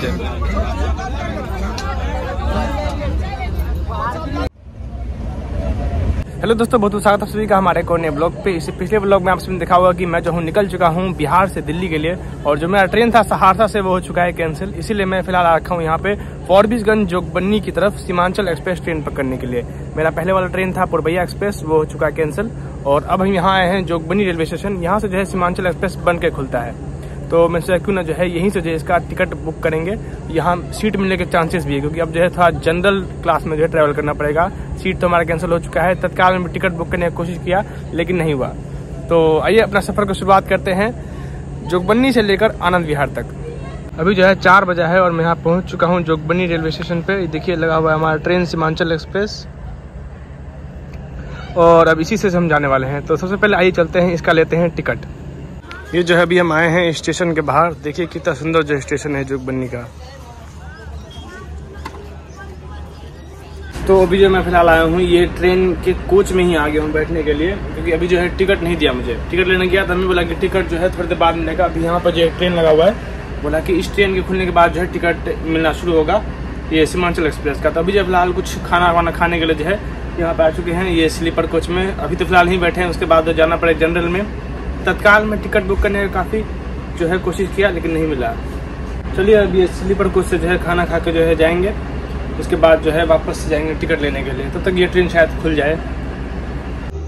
Hello दोस्तों, बहुत बहुत स्वागत है सभी का हमारे कोने ब्लॉग पे। इसी पिछले ब्लॉग में आपने देखा होगा कि मैं जो हूँ, निकल चुका हूँ बिहार से दिल्ली के लिए और जो मेरा ट्रेन था सहारसा से वो हो चुका है कैंसिल। इसीलिए मैं फ़िलहाल आ रखा हूँ यहाँ पे फॉरबिसगंज जोगबन्नी की तरफ़ सीमांचल एक्सप्रेस ट्रेन पकड़ने के लिए। मेरा पहले वाला ट्रेन था पुरबैया एक्सप्रेस, वो हो चुका है कैंसिल और अब हम यहाँ आए हैं जोगबनी रेलवे स्टेशन। यहाँ से जो है सीमांचल एक्सप्रेस बन के खुलता है। तो मैं सोचा क्यों ना जो है यहीं से जो है इसका टिकट बुक करेंगे। यहाँ सीट मिलने के चांसेस भी है, क्योंकि अब जो है थोड़ा जनरल क्लास में जो है ट्रैवल करना पड़ेगा। सीट तो हमारा कैंसिल हो चुका है, तत्काल में टिकट बुक करने की कोशिश किया, लेकिन नहीं हुआ। तो आइए अपना सफ़र को शुरुआत करते हैं, जोगबन्नी से लेकर आनंद विहार तक। अभी जो है चार बजा है और मैं यहाँ पहुँच चुका हूँ जोगबन्नी रेलवे स्टेशन पे। देखिए, लगा हुआ है हमारा ट्रेन सीमांचल एक्सप्रेस और अब इसी से हम जाने वाले हैं। तो सबसे पहले आइए चलते हैं, इसका लेते हैं टिकट ये जो है, अभी हम आए हैं स्टेशन के बाहर। देखिए कितना सुंदर जो स्टेशन है जोगबन्नी का। तो अभी जो मैं फ़िलहाल आया हूँ ये ट्रेन के कोच में ही आ गया हूँ बैठने के लिए, क्योंकि अभी जो है टिकट नहीं दिया मुझे। टिकट लेने गया तो हमें बोला कि टिकट जो है थोड़ी देर बाद मिलेगा। अभी यहाँ पर जो है ट्रेन लगा हुआ है। बोला कि इस ट्रेन के खुलने के बाद जो है टिकट मिलना शुरू होगा। ये सीमांचल एक्सप्रेस का तो अभी जो फ़िलहाल कुछ खाना वाना खाने के लिए जो है, यहाँ पे आ चुके हैं ये स्लीपर कोच में। अभी तो फ़िलहाल ही बैठे हैं, उसके बाद जाना पड़े जनरल में। तत्काल में टिकट बुक करने का काफ़ी जो है कोशिश किया, लेकिन नहीं मिला। चलिए, अब ये स्लीपर कोच से जो है खाना खा के जो है जाएँगे। उसके बाद जो है वापस जाएँगे टिकट लेने के लिए। तब तो तक ये ट्रेन शायद खुल जाए।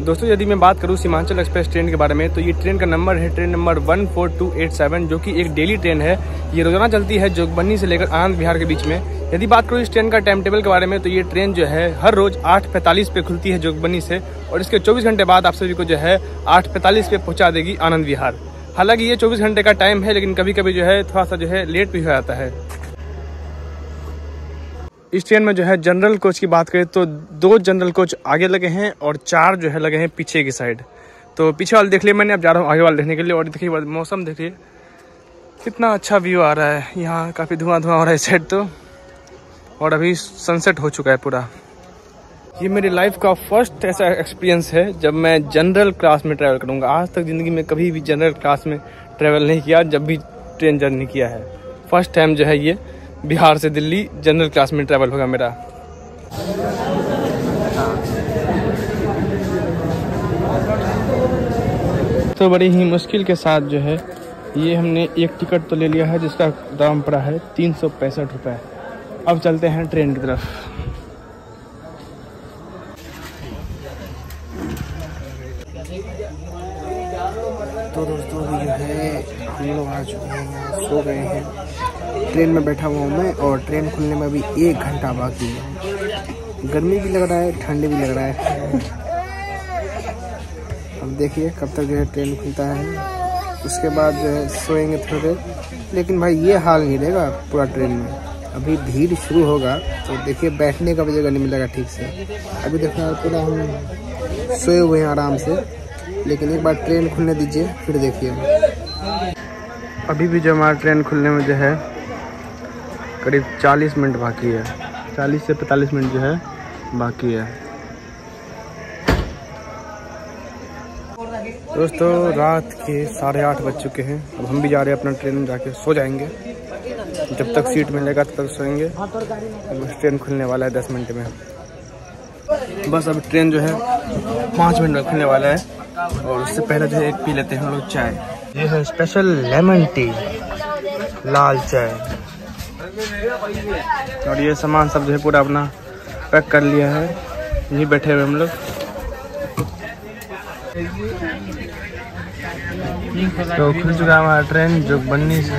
दोस्तों, यदि मैं बात करूँ सीमांचल एक्सप्रेस ट्रेन के बारे में तो ये ट्रेन का नंबर है, ट्रेन नंबर 14287 जो कि एक डेली ट्रेन है। ये रोज़ाना चलती है जोगबन्नी से लेकर आनंद विहार के बीच में। यदि बात करूँ इस ट्रेन का टाइम टेबल के बारे में तो ये ट्रेन जो है, हर रोज आठ पैंतालीस पे खुलती है जोगबनी से, और इसके 24 घंटे बाद आप सभी को जो है, आठ पैंतालीस पे पहुँचा देगी आनंद विहार। हालाँकि ये 24 घंटे का टाइम है, लेकिन कभी कभी जो है थोड़ा सा जो है लेट भी हो जाता है। इस ट्रेन में जो है जनरल कोच की बात करें तो दो जनरल कोच आगे लगे हैं और चार जो है लगे हैं पीछे की साइड। तो पीछे वाले देख लिया मैंने, अब जा रहा हूँ आगे वाले देखने के लिए और देखिए मौसम देखिए। कितना अच्छा व्यू आ रहा है। यहाँ काफ़ी धुआँ धुआँ हो रहा है साइड तो। और अभी सनसेट हो चुका है पूरा। ये मेरी लाइफ का फ़र्स्ट ऐसा एक्सपीरियंस है जब मैं जनरल क्लास में ट्रैवल करूँगा। आज तक ज़िंदगी में कभी भी जनरल क्लास में ट्रैवल नहीं किया, जब भी ट्रेन जर्नी किया है। फ़र्स्ट टाइम जो है ये। बिहार से दिल्ली जनरल क्लास में ट्रैवल होगा मेरा। तो बड़ी ही मुश्किल के साथ जो है, ये हमने एक टिकट तो ले लिया है, जिसका दाम पड़ा है तीन सौ पैंसठ रुपये अब चलते हैं ट्रेन की तरफ़ तो दोस्तों अभी जो है हम लोग आ चुके हैं, सो गए हैं। ट्रेन में बैठा हुआ हूँ मैं और ट्रेन खुलने में अभी एक घंटा बाकी है। गर्मी भी लग रहा है, ठंड भी लग रहा है। अब देखिए कब तक जो है ट्रेन खुलता है। उसके बाद जो है सोएँगे थोड़ी देर, लेकिन भाई ये हाल नहीं रहेगा पूरा ट्रेन में। अभी भीड़ शुरू होगा तो देखिए बैठने का भी जगह नहीं मिलेगा ठीक से। अभी देखो पूरा हम सोए हुए हैं आराम से, लेकिन एक बार ट्रेन खुलने दीजिए, फिर देखिए। अभी भी जो हमारा ट्रेन खुलने में जो है, करीब 40 मिनट बाकी है। 40 से 45 मिनट जो है, बाकी है। दोस्तों, रात के साढ़े आठ बज चुके हैं। अब हम भी जा रहे हैं अपना ट्रेन में, जाके सो जाएँगे। जब तक सीट मिलेगा, तब तक सोएँगे। बस ट्रेन खुलने वाला है दस मिनट में। बस अब ट्रेन जो है, पाँच मिनट में खुलने वाला है। और उससे पहले जो है, एक पी लेते हैं हम लोग चाय। ये है स्पेशल लेमन टी लाल चाय। और ये सामान सब जो है पूरा अपना पैक कर लिया है। यहीं बैठे हुए हम लोग। तो खुल चुका हमारा ट्रेन जो बन्नी से।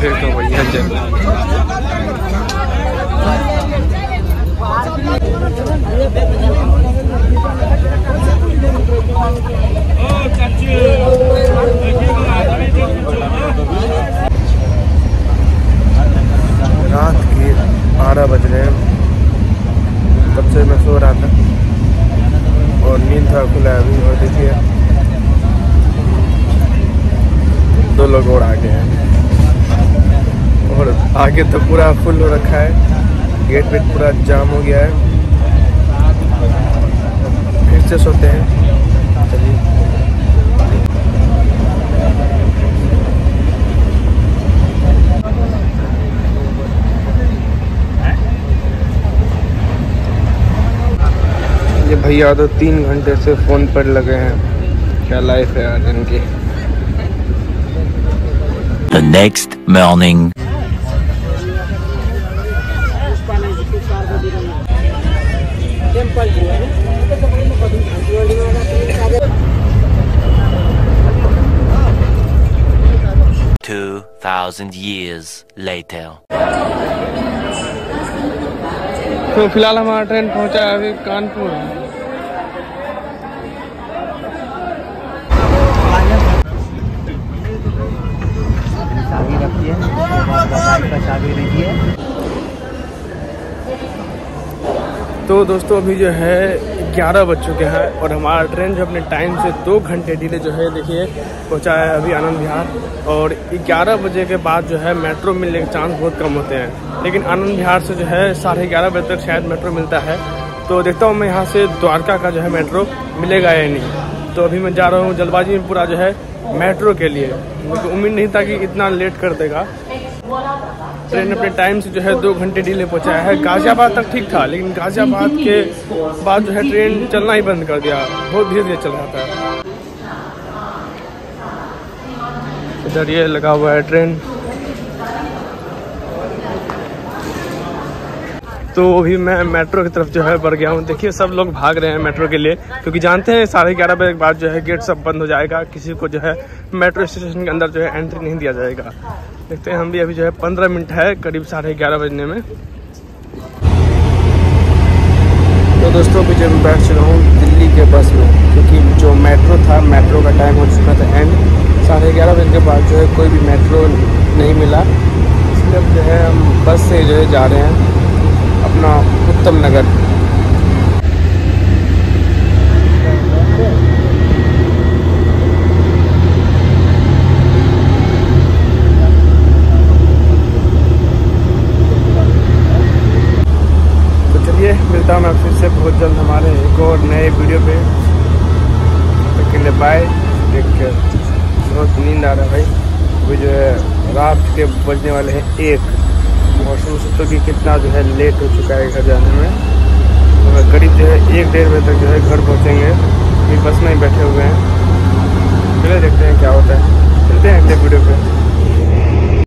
फिर तो भैया जय रात के बारह बज रहे हैं तब से मैं सो रहा था और नींद था खुला है अभी और देखिए दो लोग और आगे तो पूरा फुल हो रखा है। गेट वेट पूरा जाम हो गया है। फिर से सोते हैं। ये भैया तो तीन घंटे से फ़ोन पर लगे हैं। क्या लाइफ है यार इनकी? The next morning. Two thousand years later. तो फ़िलहाल हमारा ट्रेन पहुँचा है अभी कानपुर चाबी का चाबी तो दोस्तों, अभी जो है, ग्यारह बज चुके हैं और हमारा ट्रेन जो अपने टाइम से दो घंटे डिले जो है, देखिए, पहुँचा है अभी आनंद विहार। और ग्यारह बजे के बाद जो है, मेट्रो मिलने के चांस बहुत कम होते हैं। लेकिन आनंद विहार से जो है, साढ़े ग्यारह बजे तक शायद मेट्रो मिलता है। तो देखता हूँ मैं यहाँ से द्वारका का जो है, मेट्रो मिलेगा या नहीं। तो अभी मैं जा रहा हूँ जल्दबाजी में पूरा जो है, मेट्रो के लिए। मुझे उम्मीद नहीं था कि इतना लेट कर देगा। ट्रेन अपने टाइम से जो है दो घंटे डिले पहुँचाया है। गाजियाबाद तक ठीक था, लेकिन गाजियाबाद के बाद जो है ट्रेन चलना ही बंद कर दिया। बहुत धीरे धीरे चल रहा था। इधर ये लगा हुआ है ट्रेन। तो अभी मैं मेट्रो की तरफ़ जो है बढ़ गया हूँ। देखिए, सब लोग भाग रहे हैं मेट्रो के लिए, क्योंकि जानते हैं साढ़े ग्यारह बजे के बाद जो है गेट सब बंद हो जाएगा। किसी को जो है मेट्रो स्टेशन के अंदर जो है एंट्री नहीं दिया जाएगा। देखते हैं, हम भी अभी जो है पंद्रह मिनट है, करीब साढ़े ग्यारह बजने में। तो दोस्तों, अभी जब मैं बैठ चुका हूँ दिल्ली के बस में, क्योंकि जो मेट्रो था, मेट्रो का टाइम हो चुका था एंड साढ़े ग्यारह बजे के बाद जो है कोई भी मेट्रो नहीं मिला। इसलिए अब जो है हम बस से जो है जा रहे हैं अपना उत्तम नगर तो चलिए मिलता हूँ मैं फिर से बहुत जल्द हमारे एक और नए वीडियो पे। तब के लिए बाय टेक केयर बहुत नींद आ रहा है भाई। अभी जो है रात के बजने वाले हैं एक। और समझ सकते हो कि कितना जो है लेट हो चुका है घर जाने में। तो करीब जो है एक डेढ़ बजे तक जो है घर पहुँचेंगे। अभी बस में ही बैठे हुए हैं। चले देखते हैं क्या होता है।